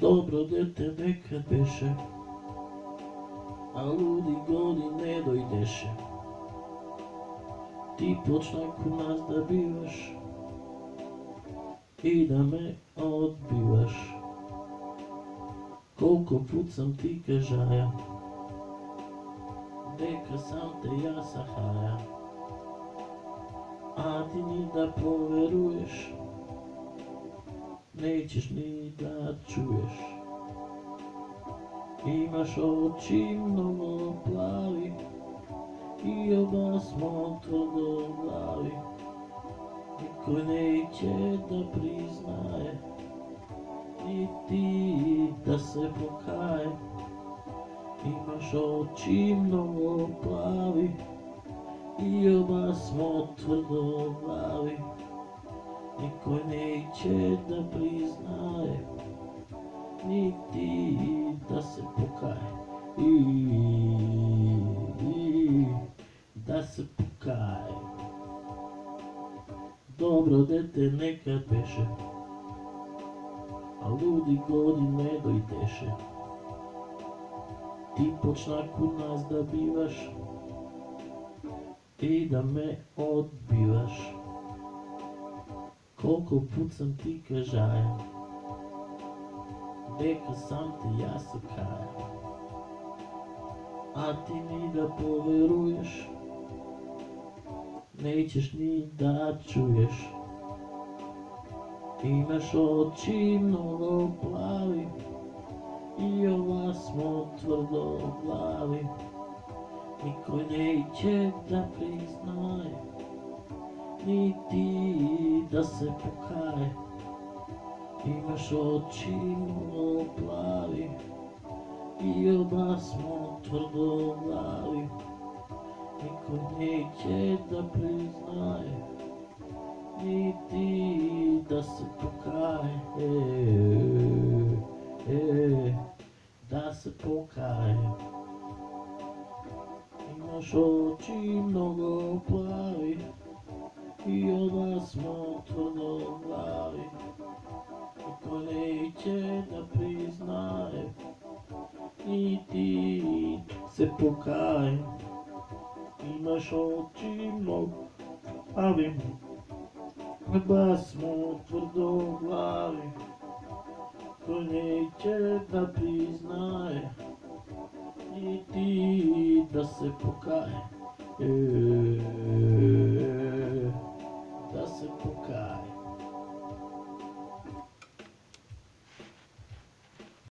Добро дете некад беше, а луди годи не дојдеше. Ти почна кон нас да биваш и да ме одбиваш. Колку пут сам ти кажаја, дека сам те ја сахаја, а ти ни да поверуеш. Nećeš ni da čuješ. Imaš oči mnogo plavi i oba smo tvrdo glavi. Niko neće da priznaje, ni ti da se pokaje. Imaš oči mnogo plavi i oba smo tvrdo glavi. Niko neće da priznaje, ni ti da se pokaje. I, da se pokaje. Dobro dete nekad beše, a ludi godine dojdeše. Ti počna kod nas da bivaš i da me odbivaš. Koliko put sam ti kažaja, neka sam te ja sakaja. A ti ni da poveruješ, nećeš ni da čuješ. Imaš oči mnogo plavi i ova smo tvrdo glavi. Niko neće da priznaje, ni ti da se pokaje. Imaš oči mnogo plavi i oba smo tvrdo glavi. Niko neće da priznaje, ni ti da se pokaje. E, e, da se pokaje. Imaš oči mnogo plavi i oba smo tvrdo glavi. Niko neće da priznaje, ni ti se pokaje. Imaš oči mnogo plavi, oba smo tvrdo glavi. Ko neće da priznaje, ni ti da se pokaje. E, da se pokaje.